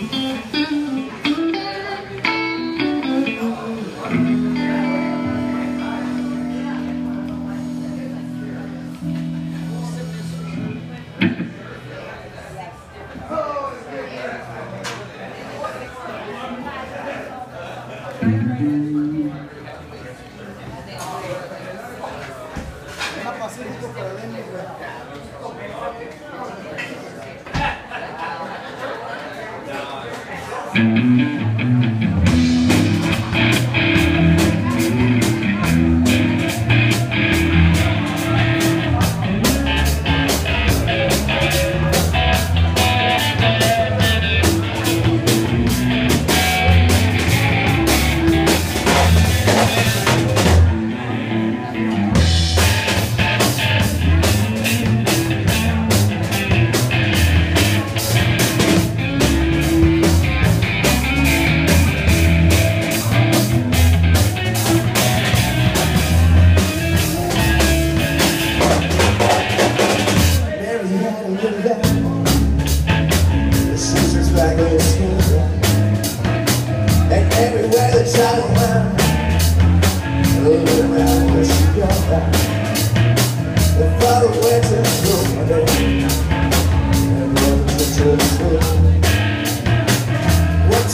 Está pasando un poco de lengua.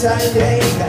esa iglesia.